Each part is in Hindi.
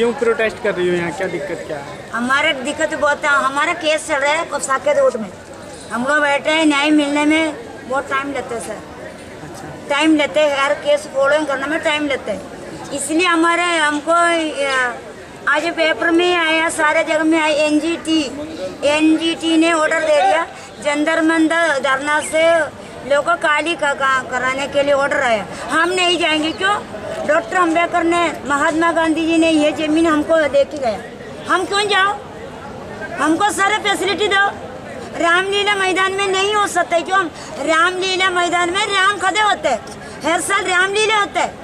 क्यों प्रोटेस्ट कर रही हो यहाँ? क्या दिक्कत क्या है? हमारे दिक्कत बहुत है। हमारा केस चल रहा है साकेत रोड में। हम लोग बैठे हैं न्याय मिलने में बहुत टाइम लेते हैं सर। अच्छा। टाइम लेते हैं हर केस फॉलोइंग करने में टाइम लेते हैं। इसलिए हमारे हमको आज पेपर में आया सारे जगह में आया एनजीटी एनजीटी ने ऑर्डर दे दिया। जंदर मंदर धरना से लोगों को खाली का, का, कराने के लिए ऑर्डर आया। हम नहीं जाएँगे क्यों? डॉक्टर अंबेडकर ने महात्मा गांधी जी ने ये ज़मीन हमको दे के गया। हम क्यों जाओ हमको सारे फैसिलिटी दो। रामलीला मैदान में नहीं हो सकते क्यों? रामलीला मैदान में राम खड़े होते। हैं। हर साल रामलीला होते। हैं।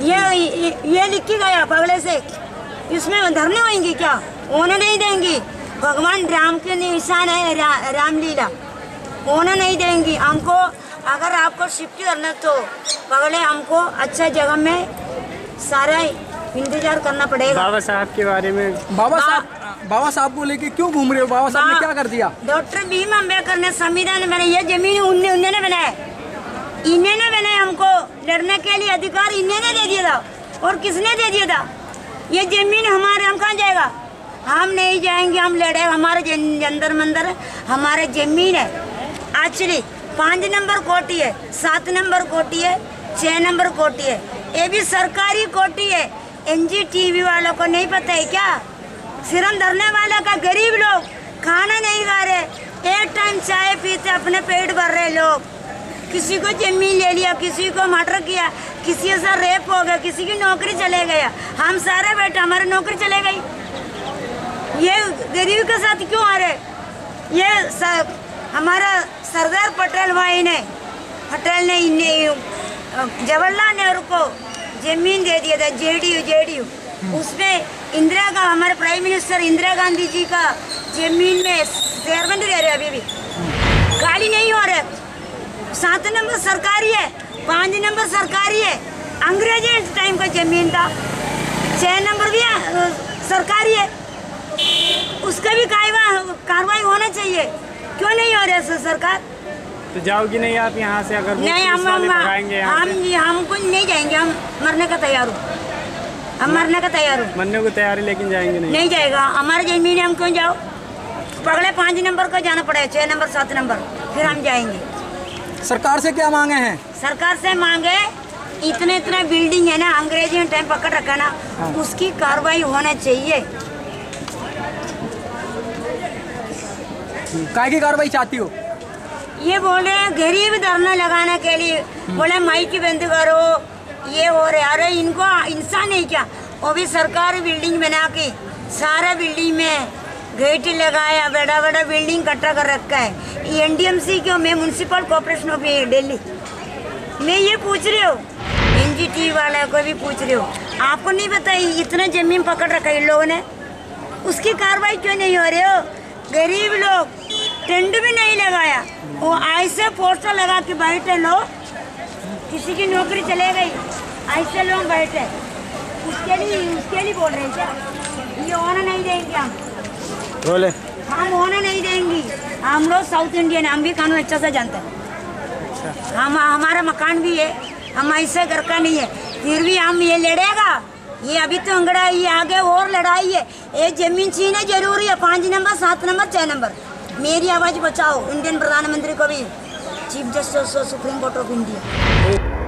ये ये, ये लिख के गया पगले से। इसमें धरने होंगी क्या? होने नहीं देंगी। भगवान राम के निशान है रा, रामलीला। होने नहीं देंगी। हमको अगर आपको शिफ्ट करना तो पगले हमको अच्छा जगह में सारा इंतज़ार करना पड़ेगा। बाबा साहब के बारे में। बाबा साहब बाबा साहब को लेके क्यों घूम रहे हो? बाबा साहब ने क्या कर दिया? डॉक्टर भीम अंबेडकर ने संविधान बनाया ये ज़मीन उन्ने बनाया इन्हें बनाया हमको लड़ने के लिए अधिकार इन्होंने दे दिया था और किसने दे दिया था? ये ज़मीन हमारे हम कहाँ जाएगा? हम नहीं जाएँगे हम लड़े हमारे जंदर मंदर हमारे ज़मीन है। एक्चुअली पाँच नंबर कोटी है, सात नंबर कोटी है, छह नंबर कोटी है। ये भी सरकारी कोटी है। एनजीटीवी वालों को नहीं पता है क्या? सिरम धरने वाला का गरीब लोग खाना नहीं खा रहे। एक टाइम चाय पीते अपने पेट भर रहे लोग। किसी को ज़मीन ले लिया, किसी को मर्डर किया, किसी से रेप हो गया, किसी की नौकरी चले गया। हम सारे बैठे, हमारी नौकरी चले गई। ये गरीब के साथ क्यों आ रहे? ये हमारा सरदार पटेल भाई ने पटेल ने जवाहरलाल नेहरू को ज़मीन दे दिया था जेडीयू जेडीयू। उसमें इंदिरा का हमारे प्राइम मिनिस्टर इंदिरा गांधी जी का ज़मीन में शेयरबंद रह रहे अभी भी। गाड़ी नहीं हो रहे। सात नंबर सरकारी है पाँच नंबर सरकारी है। अंग्रेज़ी टाइम का ज़मीन था। छह नंबर भी सरकारी है। उसका भी कार्रवाई होना चाहिए। क्यों नहीं हो रहा है सरकार? तो जाओगी नहीं आप यहाँ से अगर नहीं हम हम हम? हमको नहीं जाएँगे हम मरने का तैयार हूँ। हम मरने का तैयार हूँ। मरने को तैयारी लेकिन जाएँगे नहीं। नहीं जाएगा। हमारे ज़मीन हम क्यों जाओ? पगले पाँच नंबर को जाना पड़ेगा छह नंबर सात नंबर फिर हम जाएँगे। सरकार से क्या मांगे हैं? सरकार से मांगे इतने इतने बिल्डिंग है ना अंग्रेज़ी में टाइम पकड़ रखा ना उसकी कार्रवाई होना चाहिए। काय की कार्रवाई चाहती हो? ये बोल रहे हैं गरीब धरना लगाने के लिए। बोले माइक बंद करो। ये हो रहा है अरे इनको इंसान नहीं क्या? वो भी सरकारी बिल्डिंग बना के सारा बिल्डिंग में गेट लगाया बड़ा बड़ा बिल्डिंग कट्टा कर रखा है। ये एनडीएमसी क्यों? मैं म्यूनसिपल कॉरपोरेशन ऑफ़ दिल्ली मैं ये पूछ रही हूँ। एनजीटी वाला को भी पूछ रही हूँ। आपको नहीं पता ये इतना ज़मीन पकड़ रखा है इन लोगों ने? उसकी कार्रवाई क्यों नहीं हो रही हो? गरीब लोग टेंट भी नहीं लगाया। वो ऐसे पोस्टर लगा के बैठे लोग किसी की नौकरी चले गई ऐसे लोग बैठे। उसके लिए उसके लिए बोल रहे हैं क्या? ये होना नहीं देंगे हम। बोले। हम होने नहीं देंगे। हम लोग साउथ इंडियन हम भी कानून अच्छा से जानते हैं। हम हमारा मकान भी है हम ऐसे घर का नहीं है फिर भी हम ये लड़ेगा। ये अभी तो अंगड़ा ये आगे और लड़ाई है। ये ज़मीन छीने ज़रूरी है, पाँच नंबर, सात नंबर छः नंबर। मेरी आवाज़ बचाओ, इंडियन प्रधानमंत्री को भी, chief justice supreme court of India.